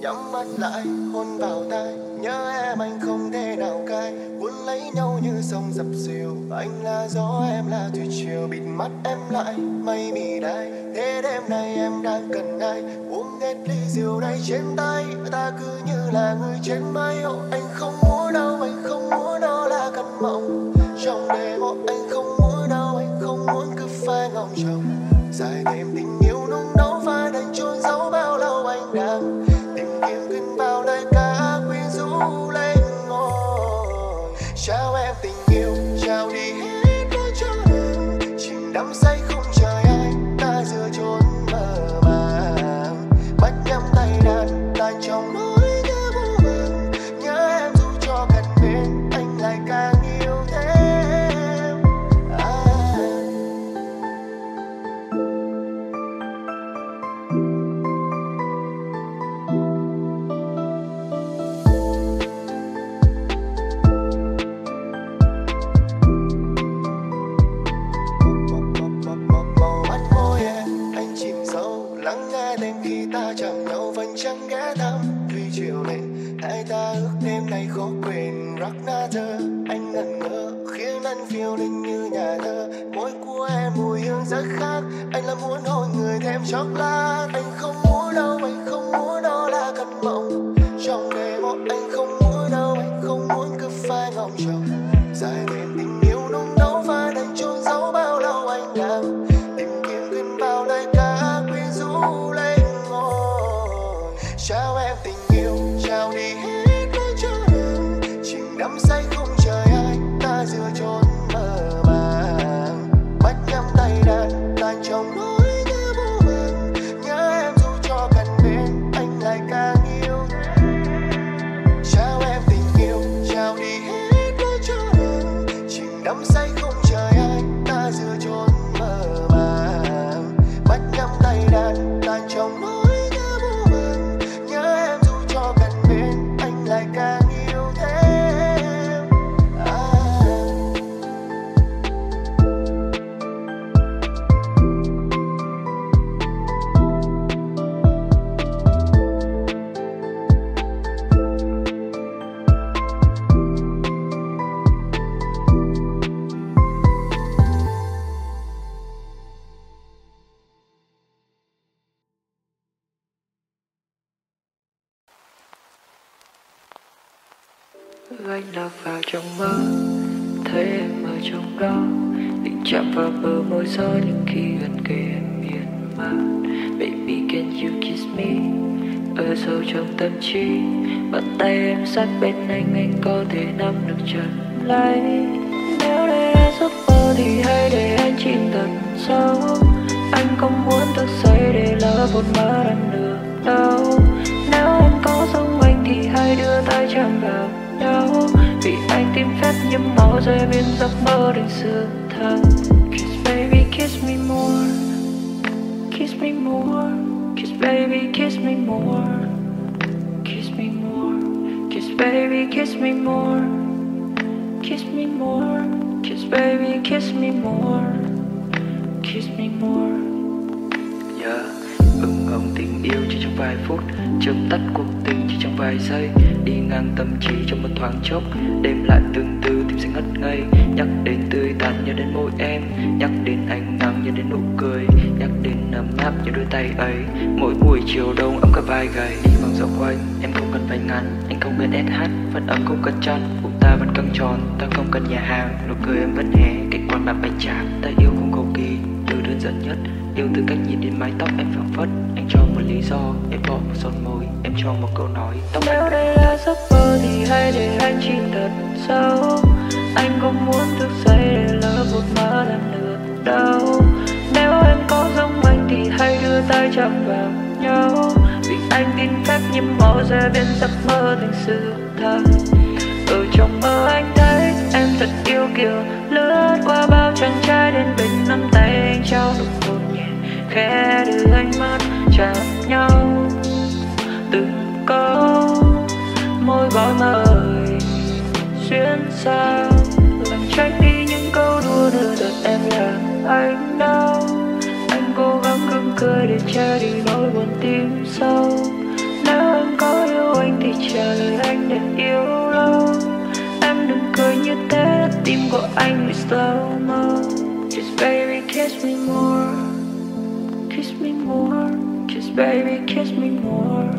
nhắm mắt lại, hôn vào tai. Nhớ em, anh không thể nào cai. Cuốn lấy nhau như sông dập dìu. Anh là gió, em là thủy triều. Bịt mắt em lại mây mì đai. Thế đêm nay em đang cần ai? Uống hết ly rượu này trên tay. Ta cứ như là người trên mây anh không muốn đâu anh không muốn anh là muốn hỏi người thêm chốc lát anh không trong mơ, thấy em ở trong đó. Định chạm vào bờ môi gió nhưng khi gần kề em miên man baby, can you kiss me? Ở sâu trong tâm trí, bàn tay em sát bên anh anh có thể nắm được chặt lấy nếu đây là giấc mơ thì hãy để anh chìm thật sâu. Anh không muốn thức dậy để lỡ một má đàn được đâu nếu em có giống anh thì hãy đưa tay chạm vào nhau vì anh tìm phép nhấm máu rơi bên giấc mơ đến sự thật kiss baby, kiss me more. Kiss me more. Kiss baby, kiss me more. Kiss me more. Kiss baby, kiss me more. Kiss me more. Kiss baby, kiss me more. Kiss me more. Yeah ưng ông tình yêu chỉ trong vài phút chớp tắt cuộc tình chỉ trong vài giây. Đi ngang tâm trí trong một thoáng chốc, đêm lại từng từ tim sẽ ngất ngây. Nhắc đến tươi tắn nhớ đến môi em, nhắc đến ánh nắng nhớ đến nụ cười. Nhắc đến nấm áp như đôi tay ấy, mỗi buổi chiều đông ấm cả vai gầy. Đi vòng dạo quanh, em không cần váy ngắn, anh không cần SH phần ấm không cần chăn. Bụng ta vẫn căng tròn, ta không cần nhà hàng. Nụ cười em vẫn hé cái quan mặt bạch tràng ta yêu không cầu kỳ, từ đơn giản nhất yêu từ cách nhìn đến mái tóc em phảng phất. Anh cho một lý do, em bỏ một son môi, em cho một câu nói. Tóc nếu đây là giấc mơ thì hãy để anh chìm thật sâu. Anh không muốn thức dậy để lỡ một má lần nữa đâu? Nếu em có giống anh thì hãy đưa tay chạm vào nhau. Vì anh tin phép nhiễm màu ra biến giấc mơ thành sự thật. Ở trong mơ anh thấy em thật yêu kiều lướt qua bao chàng trai đến bên nắm tay anh trao nụ một khẽ đưa ánh mắt chạm nhau. Từng câu môi gói mời xuyên sao làm trách đi những câu đua đưa đợt em làm anh đau. Anh cố gắng cưng cười để che đi nỗi buồn tim sâu. Nếu em có yêu anh thì trả lời anh để yêu lâu. Em đừng cười như thế, tim của anh bị slow mo. Just baby, kiss me more. Me more. Kiss baby kiss me more.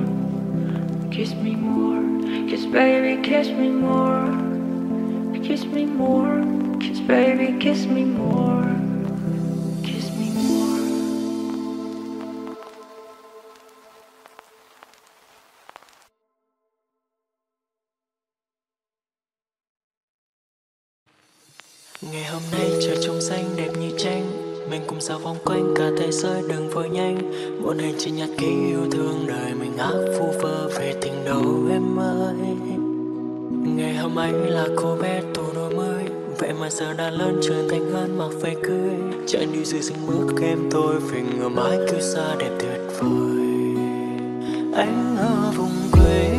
Kiss me more. Kiss baby kiss me more. Kiss me more. Kiss baby kiss me more. Kiss me more. Ngày hôm nay trời trong xanh đẹp như tranh mình cùng sao vòng quanh cả thế giới đừng vội nhanh. Một hành trình nhặt ký yêu thương đời mình ác phu vơ về tình đầu em ơi. Ngày hôm ấy là cô bé tuổi đôi mới vậy mà giờ đã lớn trưởng thành hơn mặc phải cười. Chạy đi dưới dừng bước em tôi về ngờ mãi kêu xa đẹp tuyệt vời. Anh ở vùng quê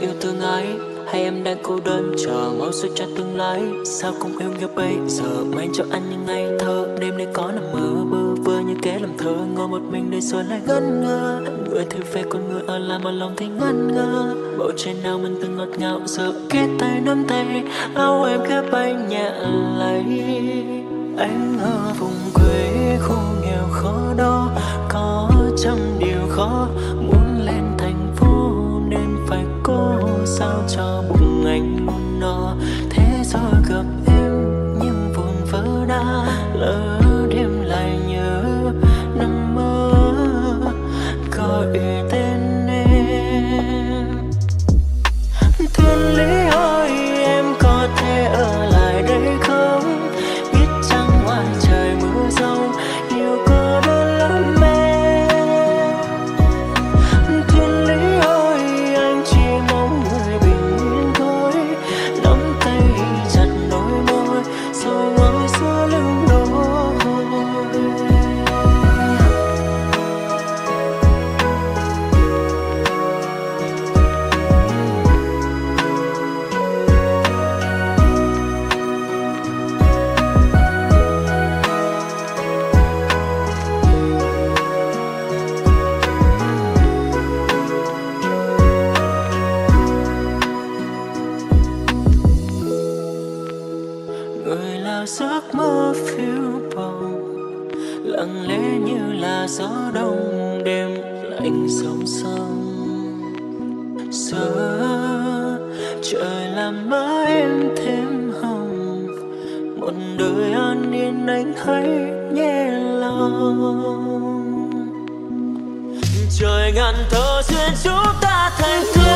yêu thương ai Hay em đang cô đơn chờ mong suy cho tương lai? Sao không yêu nhau bây giờ? Mang cho anh những ngày thơ. Đêm nay có nằm mơ, bơ vơ như kẻ làm thơ. Ngồi một mình để rồi lại ngân ngơ. Người thì về còn người ở lại mà lòng thì ngân ngơ. Bầu trời nào mình từng ngọt ngào giờ kết tay nắm tay. Áo em khẽ bay nhẹ lấy. Anh ở vùng quê khô nghèo khó đó Có trăm điều khó? Cố sao giờ. Trời làm má em thêm hồng, một đời an yên anh hãy nhẹ lòng. Trời ngàn thơ duyên chúng ta thành thương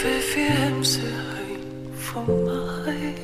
pfiff ihr Hemse rein vom Mai.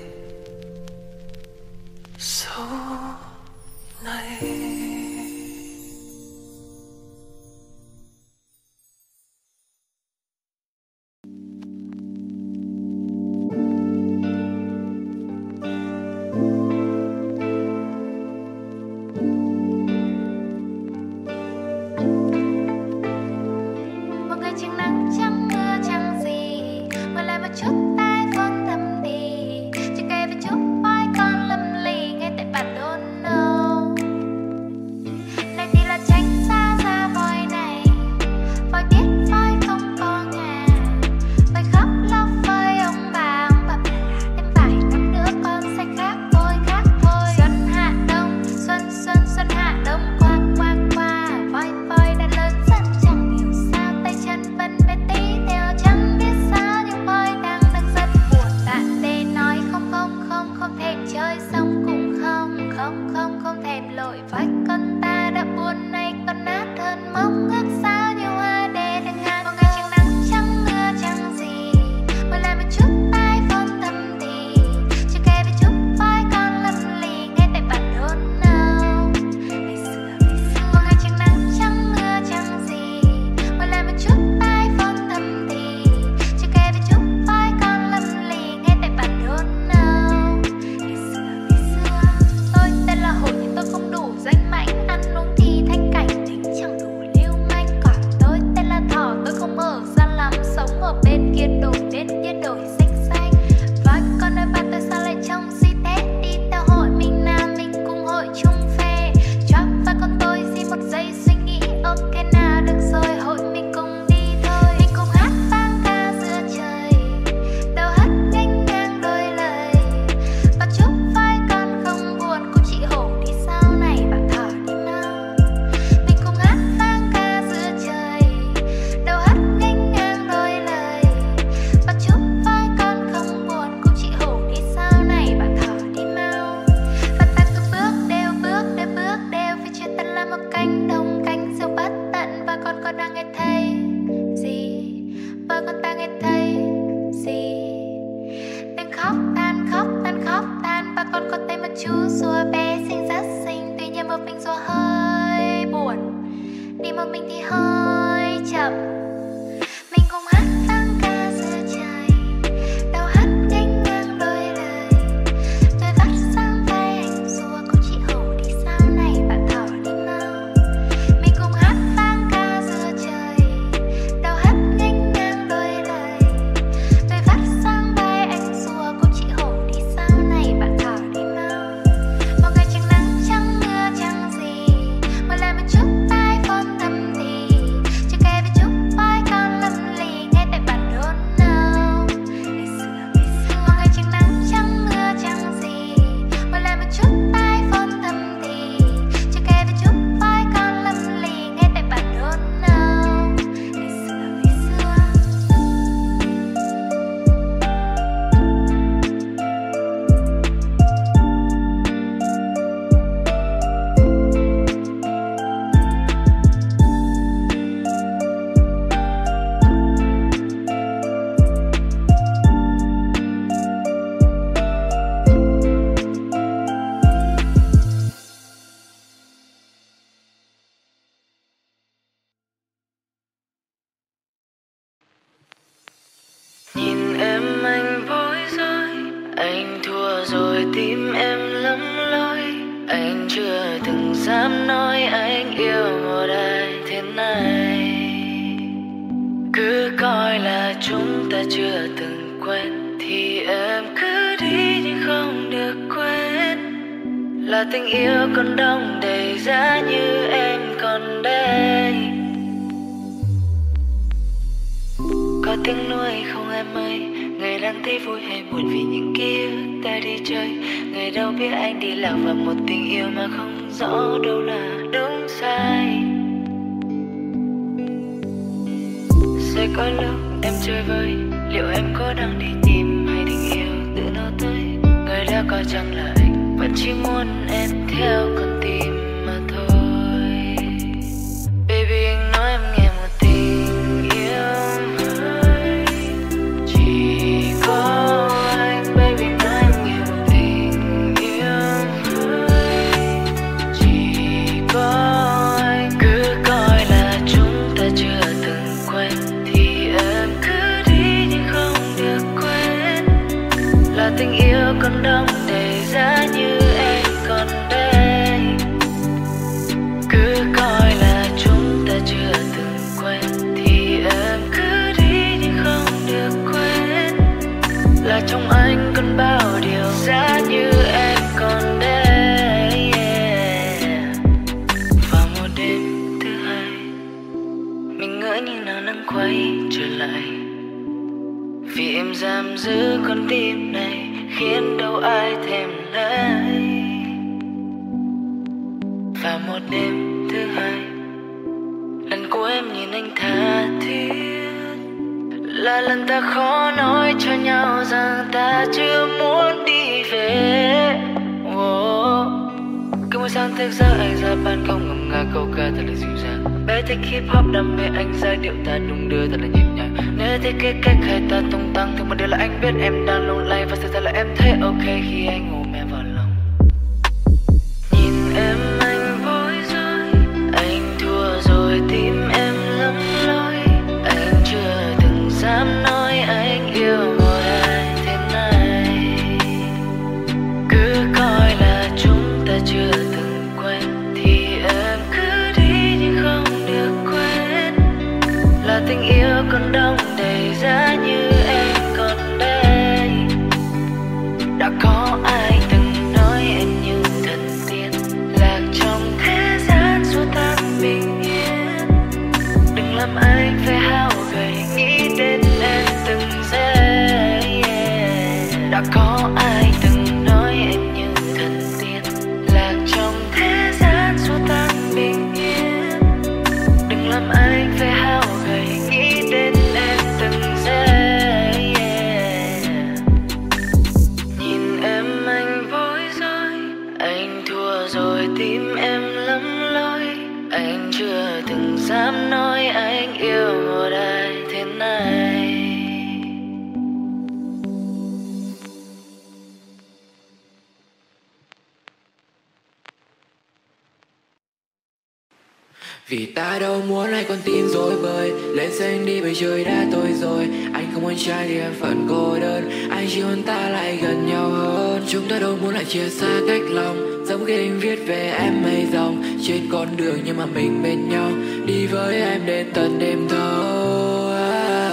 chơi đã tôi rồi. Anh không muốn trai thì em phận cô đơn. Anh chỉ muốn ta lại gần nhau hơn. Chúng ta đâu muốn lại chia xa cách lòng. Giống khi anh viết về em mây dòng trên con đường nhưng mà mình bên nhau. Đi với em đến tận đêm thâu à,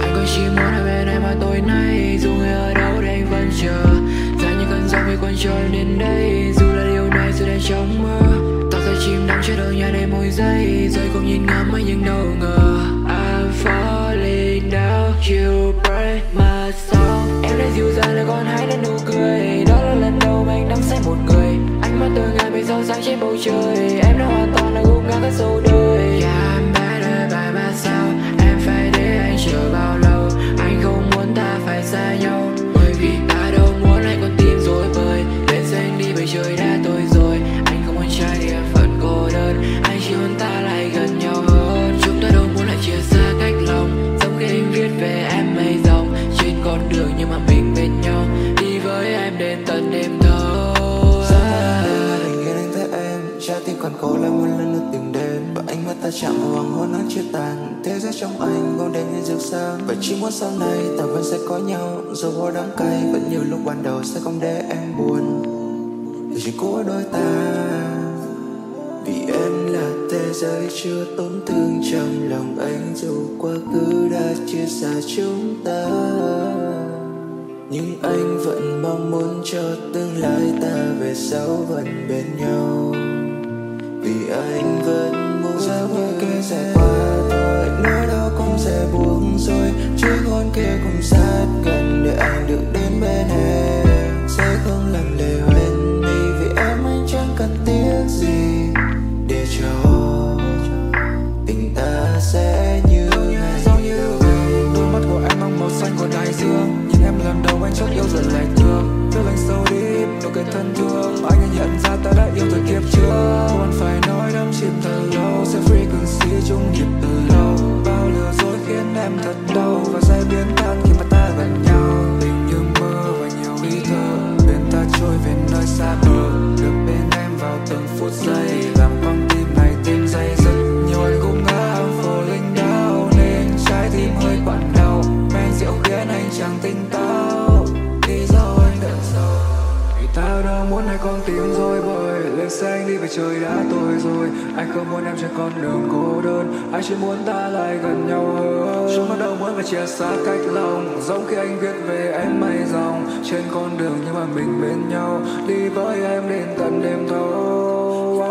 anh còn chỉ muốn ở bên em mà tối nay dù người ở đâu thì anh vẫn chờ. Ra những cơn gió vì quanh trôi đến đây. Dù là điều này sẽ để trong mơ. Tỏ ra chim đắm trên đường nhà đầy mỗi giây rồi cũng nhìn ngắm ấy nhưng đâu ngờ falling now You break my soul. Em đã dịu dàng là con hãy đến nụ cười. Đó là lần đầu mà anh đắm say một người. Ánh mắt từ ngày mình sâu sáng trên bầu trời. Em đã hoàn toàn là gục ngã các sâu đời. Yeah, I'm better by myself. chạm hoàng hôn nắng chưa tàn. Thế giới trong anh không đến như rực sao và chỉ muốn sau này ta vẫn sẽ có nhau. Dù vô đắng cay, vẫn như lúc ban đầu sẽ không để em buồn. Vì chỉ của đôi ta, vì em là thế giới chưa tổn thương trong lòng anh. Dù quá khứ đã chia xa chúng ta, nhưng anh vẫn mong muốn cho tương lai ta về sau vẫn bên nhau. Vì anh vẫn muốn vui kia sẽ qua thôi nơi đau cũng sẽ buông rồi chứ con kia cũng sát gần để anh được đến bên em sẽ không làm lệ hoen mi vì em anh chẳng cần tiếc gì để cho tình ta sẽ như ngày giống như đôi mắt của em mang màu xanh của đại dương nhìn em lần đầu anh chót yêu rồi lại thương feel anh sâu đi nụ cười thân thương anh đã nhận ra ta đã yêu từ kiếp trước không phải nói đắm chìm thật sẽ frequency chung nhịp từ lâu. Bao lừa dối khiến em thật đau. Và sẽ biến tan khi mà ta gần nhau. Tình như mơ và nhiều ý thơ bên ta trôi về nơi xa bờ. Được bên em vào từng phút giây. Làm con tim này tim dây dứt. Nhiều anh cũng ngã falling down nên trái tim hơi quặn đau men rượu khiến anh chẳng tỉnh táo. Lý do anh đợi sâu vì ta đã muốn hai con tim rồi bởi xanh anh đi về trời đã tối rồi. Anh không muốn em trên con đường cô đơn. Anh chỉ muốn ta lại gần nhau hơn. Chúng bắt đâu muốn phải chia xa cách lòng. Giống khi anh viết về em mây dòng. Trên con đường nhưng mà mình bên nhau. Đi với em đến tận đêm thâu.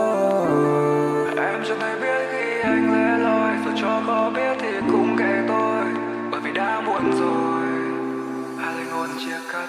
Em chẳng thể biết khi anh lẻ loi. Dù cho có biết thì cũng kệ tôi. Bởi vì đã muộn rồi. Hai linh hồn chia cắt.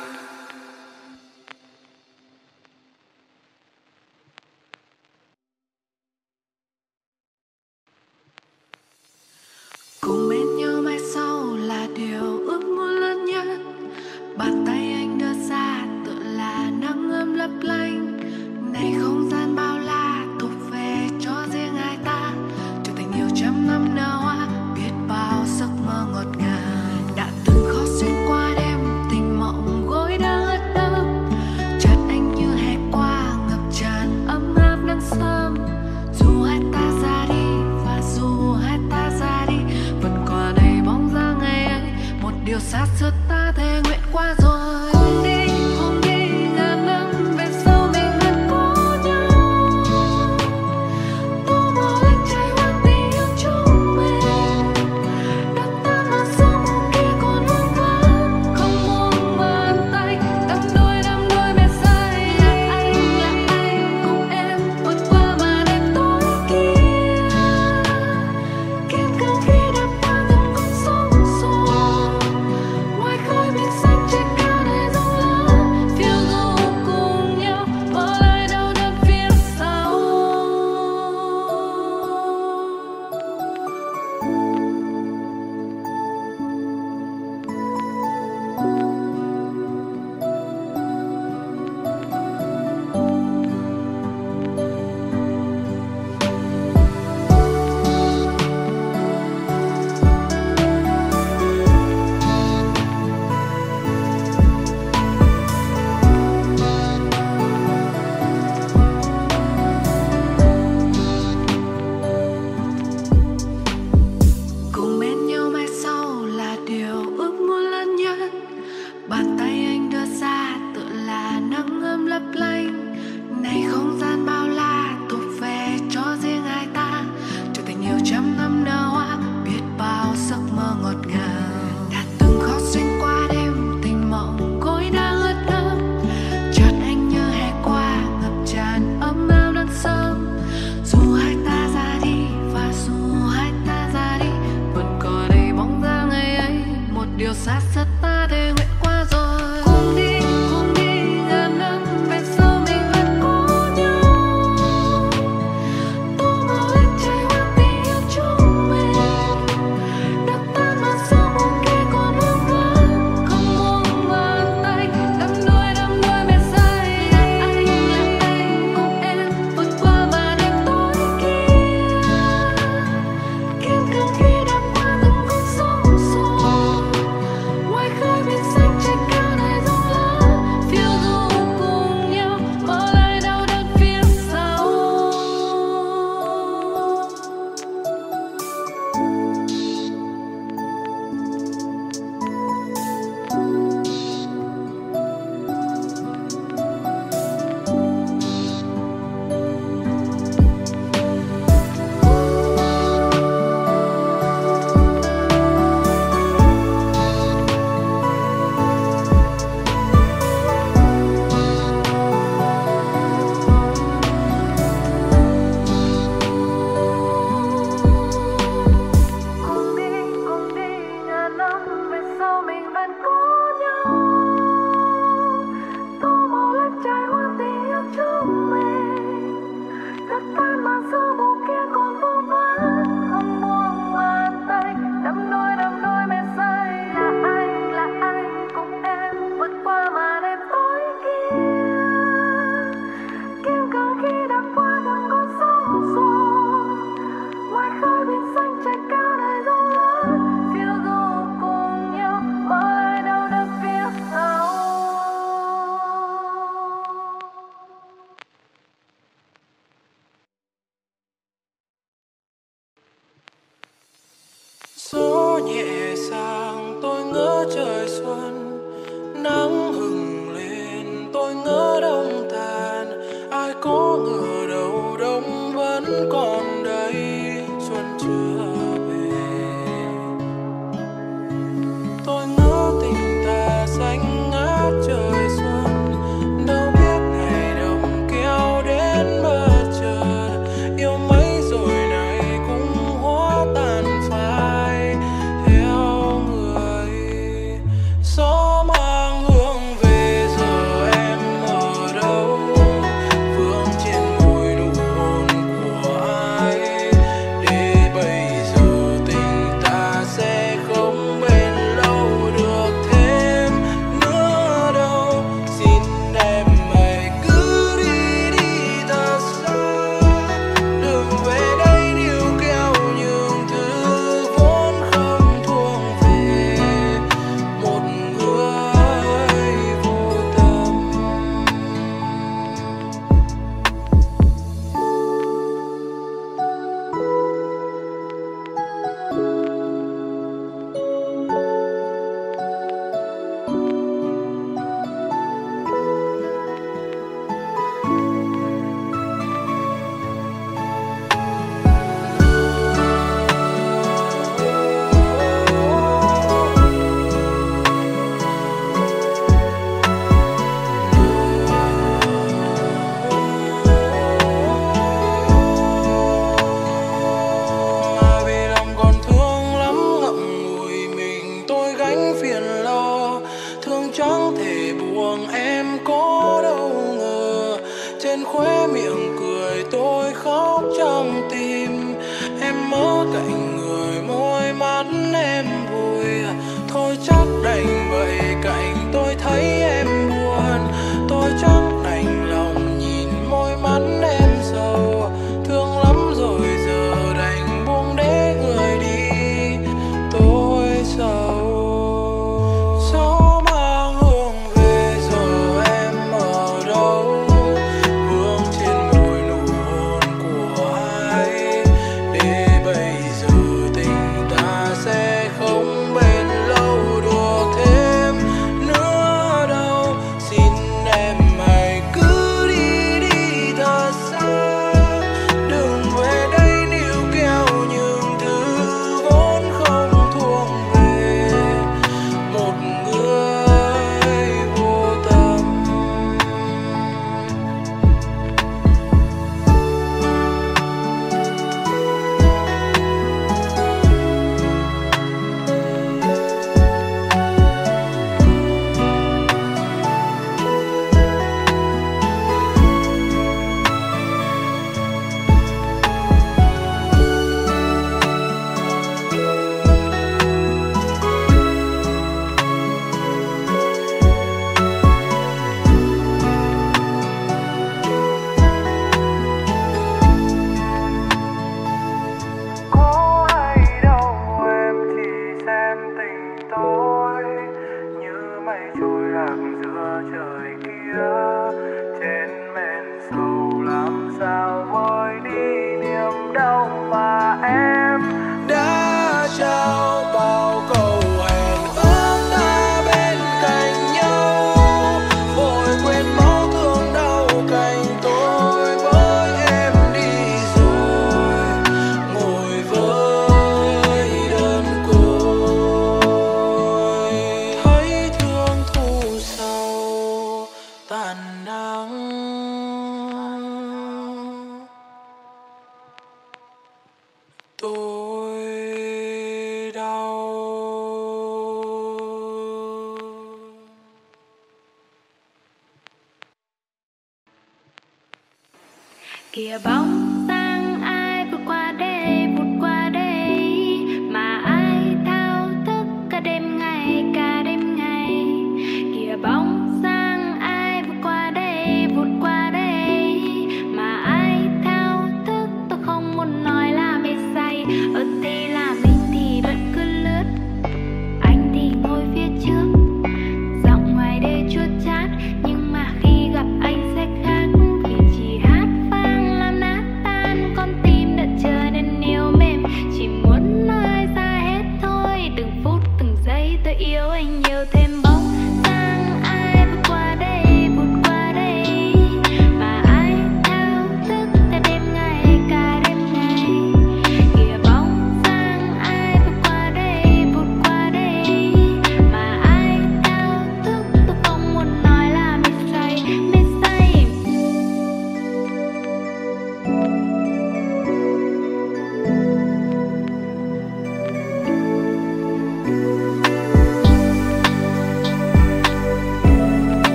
Kìa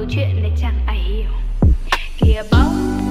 câu chuyện này chẳng ai hiểu. Kìa bóng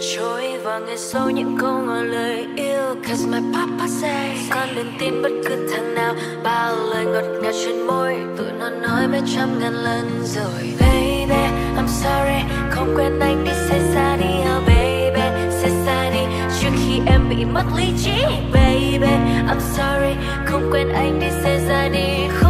trôi và nghe sâu những câu ngỏ lời yêu. Cause my papa say Con đừng tin bất cứ thằng nào. Bao lời ngọt ngào trên môi Tụi nó nói mấy trăm ngàn lần rồi. Baby, I'm sorry Không quên anh đi say xa đi. Oh baby, say xa đi. Trước khi em bị mất lý trí. Oh, baby, I'm sorry Không quên anh đi say xa đi. Không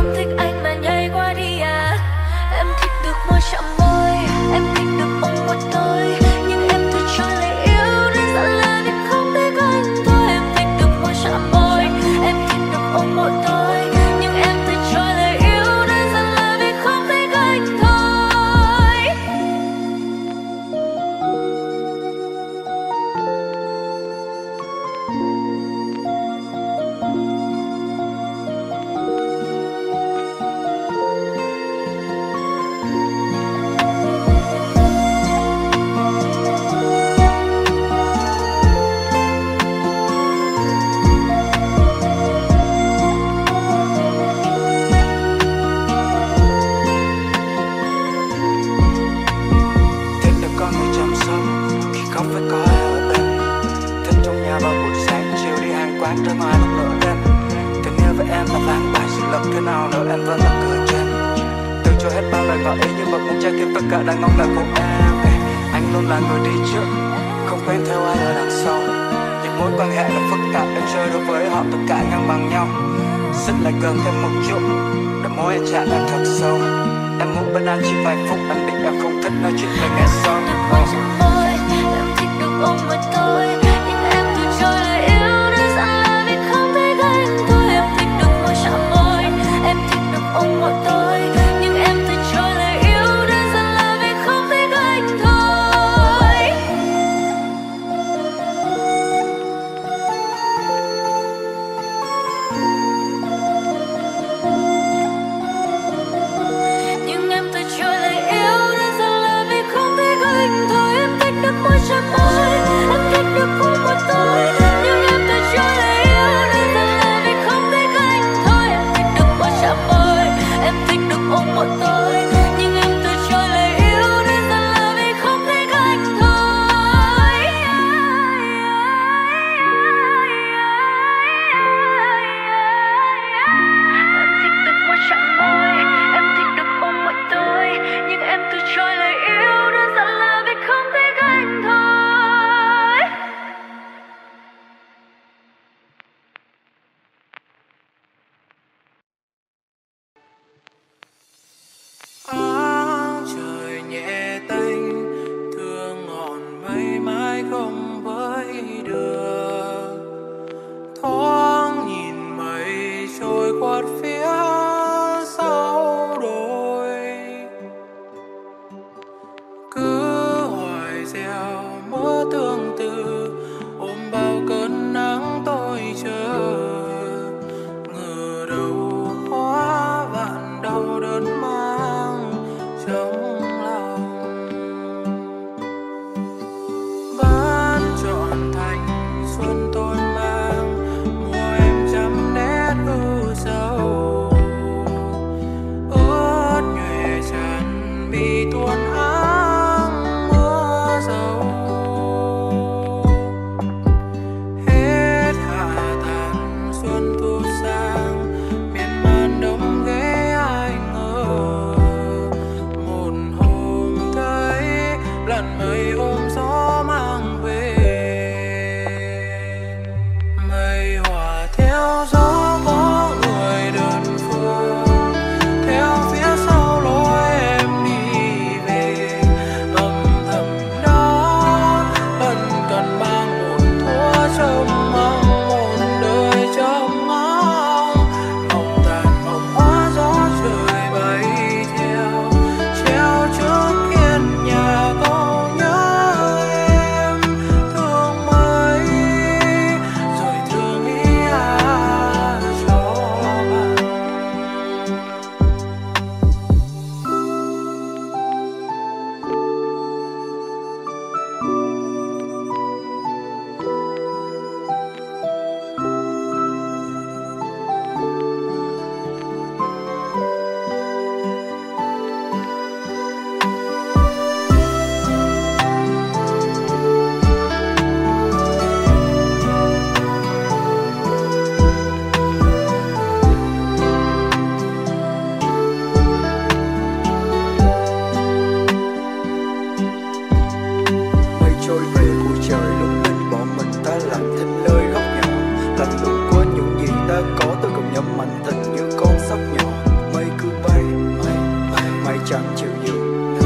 những gì ta có, tôi cùng nhắm mạnh thật như con sóc nhỏ. Mây cứ bay, mây bay mây chẳng chịu dừng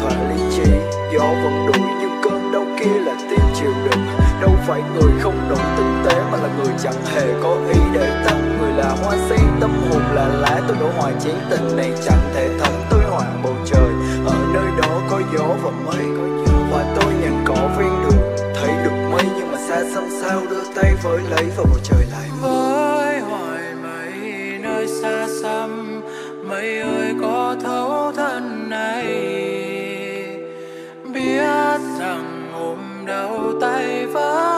thỏa lý trí, gió vẫn đuổi nhưng cơn đau kia là tim chịu đựng. Đâu phải người không động tinh tế mà là người chẳng hề có ý để tâm. Người là hoa sen tâm hồn là lá, tôi đổ hoài chiến tình này chẳng thể thấm. Tôi hoàng bầu trời, ở nơi đó có gió và mây. Và tôi nhìn cỏ ven đường, thấy được mây nhưng mà xa xăm sao với lấy vào bầu trời lại. Với hoài mây nơi xa xăm, mây ơi, có thấu thân này. Biết rằng ôm đầu tay với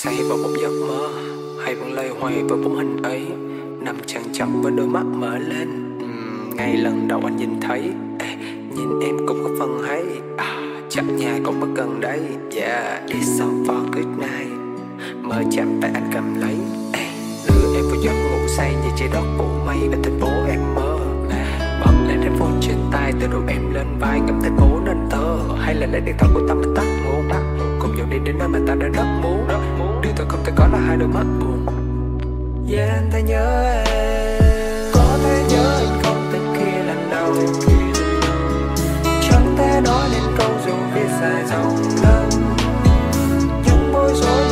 say vào một giấc mơ hay vẫn lây hoay với bóng hình ấy. Nằm chằn chọc với đôi mắt mở lên. Uhm, ngày lần đầu anh nhìn thấy. Ê, nhìn em cũng có phần hay. À, chắc nhà cũng bất cần đấy, yeah it's so for good night. Mơ chạm tay anh cầm lấy. Ê, đưa em vào giấc ngủ say như trái đất phủ mây ở thành phố em mơ. Bật lên headphone trên tay từ đầu em lên vai ngắm thành phố nên thơ. Hay là lấy điện thoại của tâm. Tôi là hai đôi mắt buồn. Yeah, anh thấy nhớ em. Có thể nhớ anh không từ khi lần đầu chẳng thể nói nên câu dù viết dài dòng lắm những bối rối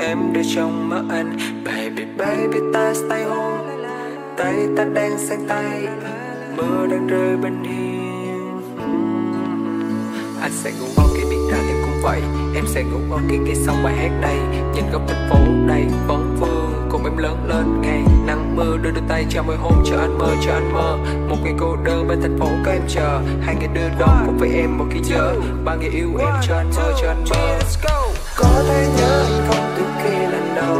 em đưa trong mắt anh Baby baby ta stay home tay ta đang sang tay. Mưa đang rơi bên hiên. Anh sẽ ngủ ngon khi biết rằng em cũng vậy. Em sẽ ngủ ngon khi nghe xong bài hát đây nhìn góc thành phố này vẫn vương cùng em lớn lên ngày nắng mưa đưa đôi tay chào mỗi hôm cho anh mơ cho anh mơ. Một ngày cô đơn bên thành phố có em chờ. Hai ngày đưa đón cùng với em một khi nhớ ba ngày yêu em cho anh mơ cho anh mơ. Có thể nhớ anh không? Khi lần đầu.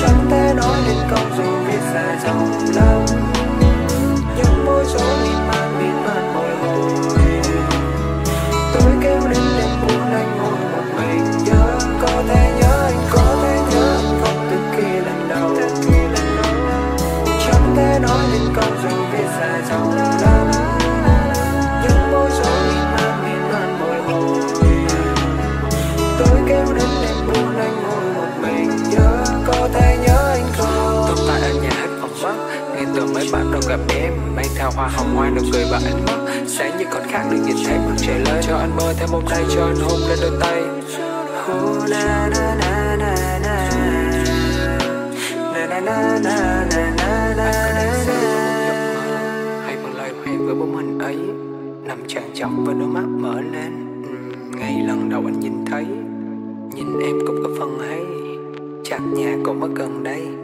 Chẳng thể nói lên câu dù viết dài dòng lắm. Những môi rối gặp em mang theo hoa hồng hoa nụ cười và ánh mắt sáng như còn khác được nhìn thấy mặt trời lên. Cho anh mơ thêm hôm nay cho anh hôn lên đôi tay. Oh, na, na, na, na, na. Na, na, na, na, na, na, na, na. Hay vẫn loay hoay với bóng hình ấy. Nằm tràn trọc với đôi mắt mở lên. Ừm, ngày lần đầu anh nhìn thấy. Nhìn em cũng có phần hay. Chắc nhà cũng ở gần đây